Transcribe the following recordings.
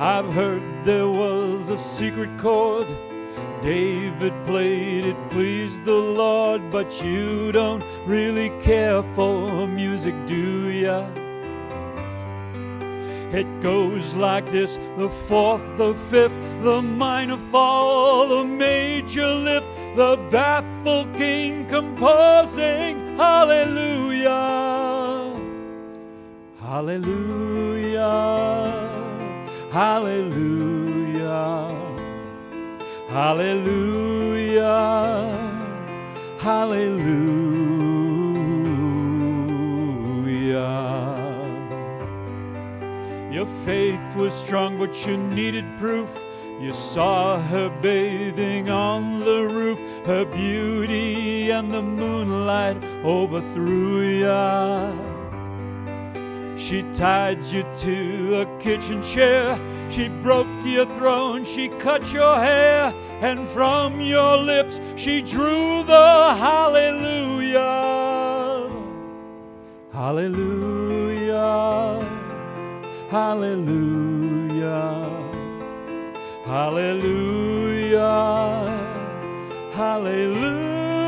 I've heard there was a secret chord. David played it, pleased the Lord, but you don't really care for music, do ya? It goes like this the fourth, the fifth, the minor fall, the major lift, the baffled king composing. Hallelujah! Hallelujah! Hallelujah! Hallelujah! Hallelujah! Your faith was strong, but you needed proof. You saw her bathing on the roof, her beauty and the moonlight overthrew ya. She tied you to a kitchen chair, she broke your throne, she cut your hair, and from your lips she drew the hallelujah. Hallelujah. Hallelujah. Hallelujah. Hallelujah.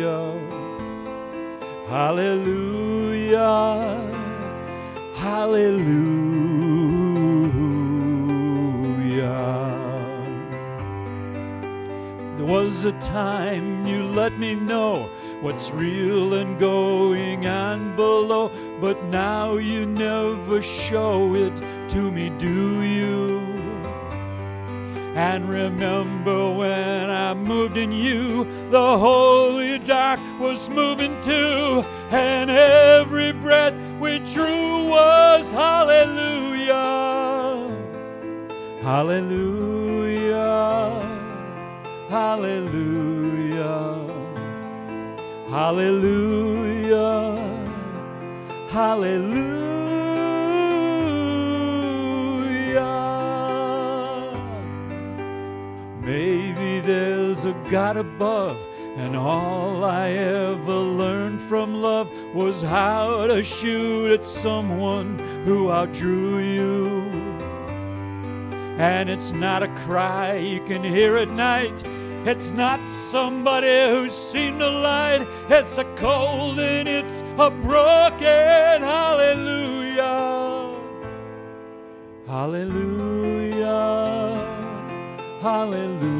Hallelujah. Hallelujah. Hallelujah. There was a time you let me know what's real and going on below, but now you never show it to me, do you? And remember when I moved in you, the holy dark was moving too, and every breath we drew was hallelujah. Hallelujah. Hallelujah. Hallelujah. Hallelujah. There's a God above, and all I ever learned from love was how to shoot at someone who outdrew you. And it's not a cry you can hear at night. It's not somebody who's seen the light. It's a cold and it's a broken hallelujah. Hallelujah. Hallelujah.